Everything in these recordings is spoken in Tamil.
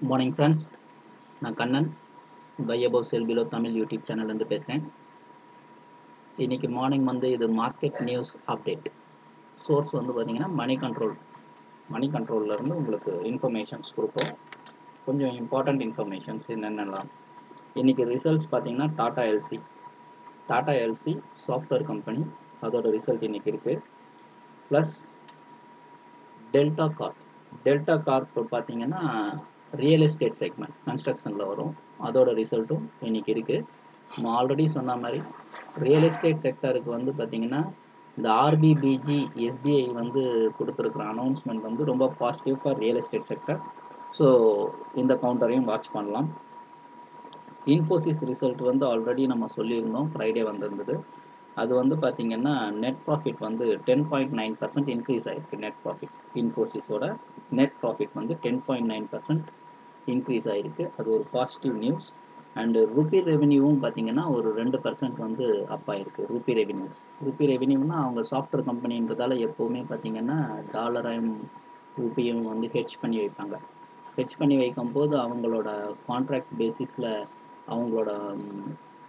மார்னிங் ஃப்ரெண்ட்ஸ் நான் Kannan. Buy above sell below Tamil YouTube சேனல்லேருந்து பேசுகிறேன் இன்றைக்கி மார்னிங் வந்து இது மார்க்கெட் நியூஸ் அப்டேட் சோர்ஸ் வந்து பார்த்திங்கன்னா மணி கண்ட்ரோல் மணி கண்ட்ரோல்லேருந்து உங்களுக்கு இன்ஃபர்மேஷன்ஸ் கொடுப்போம். கொஞ்சம் இம்பார்ட்டண்ட் இன்ஃபர்மேஷன்ஸ் என்னென்னலாம். இன்றைக்கி ரிசல்ட்ஸ் பார்த்திங்கன்னா Tata LC Tata LC software company அதோட ரிசல்ட் இன்றைக்கி இருக்குது plus Delta Corp Delta Corp பார்த்தீங்கன்னா ரியல் எஸ்டேட் செக்மெண்ட் கன்ஸ்ட்ரக்ஷனில் வரும். அதோட ரிசல்ட்டும் இன்றைக்கி இருக்குது நம்ம ஆல்ரெடி சொன்ன மாதிரி ரியல் எஸ்டேட் செக்டருக்கு வந்து பார்த்திங்கன்னா இந்த ஆர்பிபிஜி எஸ்பிஐ வந்து கொடுத்துருக்குற அனௌன்ஸ்மெண்ட் வந்து ரொம்ப positive for real estate sector so இந்த கவுண்டரையும் வாட்ச் பண்ணலாம். இன்ஃபோசிஸ் ரிசல்ட் வந்து ஆல்ரெடி நம்ம சொல்லியிருந்தோம். ஃப்ரைடே வந்திருந்தது. அது வந்து பார்த்திங்கன்னா நெட் ப்ராஃபிட் வந்து ten point nine percent increase ஆகிருக்கு நெட் ப்ராஃபிட் இன்ஃபோசிஸோட நெட் ப்ராஃபிட் வந்து ten point nine percent increase ஆகிருக்கு அது ஒரு பாசிட்டிவ் நியூஸ் அண்டு ருபி ரெவென்யூவும் பார்த்திங்கன்னா ஒரு ரெண்டு பர்சன்ட் வந்து அப் ஆகிருக்கு ருபி ரெவென்யூ ருபி ரெவென்யூனா அவங்க சாஃப்ட்வேர் கம்பெனின்றதால எப்போவுமே பார்த்திங்கன்னா டாலரையும் ருபியும் வந்து ஹெட்ச் பண்ணி வைப்பாங்க. ஹெட்ச் பண்ணி வைக்கும்போது அவங்களோட கான்ட்ராக்ட் பேசிஸில் அவங்களோட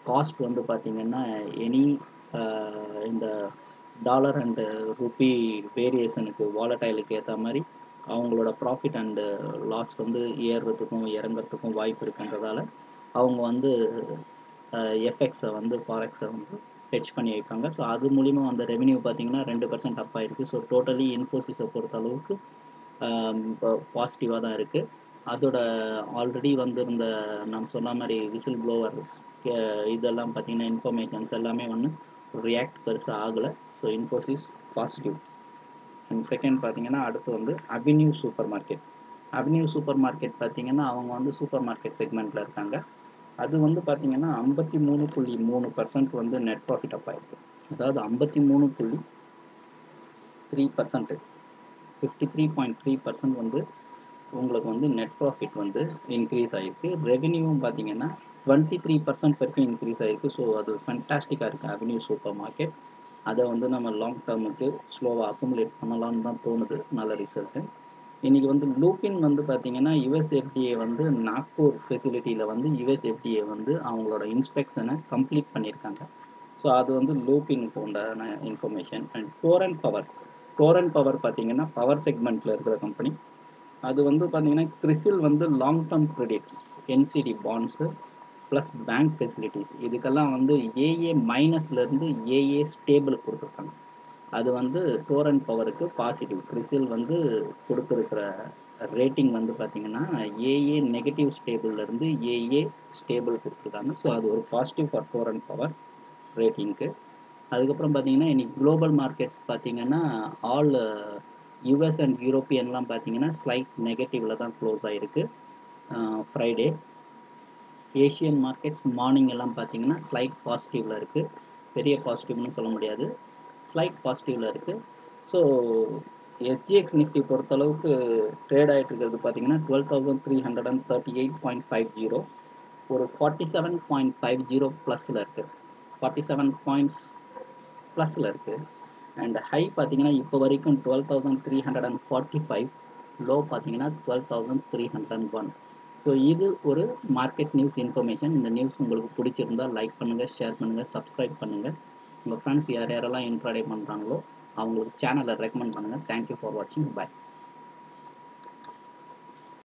காஸ்ட் வந்து பார்த்திங்கன்னா எனி இந்த டாலர் அண்டு ருப்பி வேரியேஷனுக்கு வாலட்டைலுக்கு ஏற்ற மாதிரி அவங்களோட ப்ராஃபிட் அண்டு லாஸ் வந்து ஏறுறதுக்கும் இறங்குறதுக்கும் வாய்ப்பு இருக்குன்றதால அவங்க வந்து எஃப்எக்ஸை வந்து ஃபாரெக்ஸை வந்து ஹெச் பண்ணி வைப்பாங்க. ஸோ அது மூலிமா அந்த ரெவென்யூ பார்த்திங்கன்னா ரெண்டு பர்சன்ட் அப் ஆகிருக்கு ஸோ டோட்டலி இன்ஃபோசிஸை பொறுத்த அளவுக்கு பாசிட்டிவாக தான் இருக்குது அதோட ஆல்ரெடி வந்திருந்த நம்ம சொன்ன மாதிரி விசில் ப்ளோவர்ஸ் இதெல்லாம் பார்த்திங்கன்னா இன்ஃபர்மேஷன்ஸ் எல்லாமே ஒன்று ரியாக்ட் பெருசாக ஆகலை. So Infosys positive and second பார்த்தீங்கன்னா அடுத்து வந்து Avenue super market Avenue super market பார்த்தீங்கன்னா அவங்க வந்து சூப்பர் மார்க்கெட் செக்மெண்ட்டில் இருக்காங்க. அது வந்து பார்த்தீங்கன்னா ஐம்பத்தி மூணு புள்ளி மூணு பர்சன்ட் வந்து நெட் ப்ராஃபிட் அப் ஆயிருக்கு. அதாவது ஐம்பத்தி மூணு புள்ளி three percent fifty three point three percent வந்து உங்களுக்கு வந்து நெட் ப்ராஃபிட் வந்து இன்க்ரீஸ் ஆகிருக்கு ரெவென்யூவும் பார்த்தீங்கன்னா டுவெண்ட்டி த்ரீ பர்சன்ட் வரைக்கும் இன்க்ரீஸ் ஆகிருக்கு ஸோ அது ஃபண்டாஸ்டிக்காக இருக்குது அவென்யூ சூப்பர் மார்க்கெட் அதை வந்து நம்ம லாங் டேர்முக்கு ஸ்லோவாக அக்குமுலேட் பண்ணலாம்னு தான் தோணுது. நல்ல ரிசல்ட்டு இன்றைக்கி வந்து லூப்பின் வந்து பார்த்திங்கன்னா யுஎஸ்எஃப்டிஏ வந்து நாக்பூர் ஃபெசிலிட்டியில் வந்து யுஎஸ்எஃப்டிஏ வந்து அவங்களோட இன்ஸ்பெக்ஷனை கம்ப்ளீட் பண்ணியிருக்காங்க. ஸோ அது வந்து லூப்பின் உண்டான information and Torrent Power Torrent Power பார்த்திங்கன்னா பவர் செக்மெண்ட்டில் இருக்கிற கம்பெனி அது வந்து பார்த்திங்கன்னா கிறிசில் வந்து long term credits NCD bonds plus bank facilities இதுக்கெல்லாம் வந்து ஏஏ மைனஸ்லேருந்து ஏஏ ஸ்டேபிள் கொடுத்துருக்காங்க. அது வந்து டோரன் பவருக்கு பாசிட்டிவ் கிறிசில் வந்து கொடுத்துருக்கிற ரேட்டிங் வந்து பார்த்திங்கன்னா ஏஏ நெகட்டிவ் ஸ்டேபிள்லேருந்து ஏஏ ஸ்டேபிள் கொடுத்துருக்காங்க. ஸோ அது ஒரு பாசிட்டிவ் ஃபார் டோரன் பவர் ரேட்டிங்க்கு அதுக்கப்புறம் பார்த்திங்கன்னா இன்றைக்கி குளோபல் மார்க்கெட்ஸ் பார்த்திங்கன்னா ஆல் யூஎஸ் அண்ட் யூரோப்பியன்லாம் பார்த்திங்கன்னா ஸ்லைட் நெகட்டிவில் தான் க்ளோஸ் ஆகிருக்கு ஃப்ரைடே ஏஷியன் மார்க்கெட்ஸ் மார்னிங் எல்லாம் பார்த்தீங்கன்னா ஸ்லைட் பாசிட்டிவில் இருக்குது பெரிய பாசிட்டிவ்னு சொல்ல முடியாது. ஸ்லைட் பாசிட்டிவில் இருக்குது ஸோ எஸ்ஜிஎக்ஸ் நிஃப்டி பொறுத்தளவுக்கு ட்ரேட் ஆகிட்டு இருக்கிறது பார்த்தீங்கன்னா twelve thousand three hundred and thirty eight point five zero ஒரு forty seven point five zero ப்ளஸில் இருக்குது ஃபார்ட்டி செவன் பாயிண்ட்ஸ் ப்ளஸில் இருக்குது அண்ட் ஹை பார்த்தீங்கன்னா இப்போ வரைக்கும் twelve thousand three hundred and forty five low பார்த்தீங்கன்னா twelve thousand three hundred and one so இது ஒரு மார்க்கெட் நியூஸ் இன்ஃபர்மேஷன் இந்த நியூஸ் உங்களுக்கு பிடிச்சிருந்தால் லைக் பண்ணுங்கள் ஷேர் பண்ணுங்கள் சப்ஸ்கிரைப் பண்ணுங்கள் உங்கள் ஃப்ரெண்ட்ஸ் யார் யாரெல்லாம் இன்ட்ராடே பண்ணுறாங்களோ அவங்களுக்கு சேனலை ரெக்கமெண்ட் பண்ணுங்கள் தேங்க்யூ ஃபார் வாட்சிங் பாய்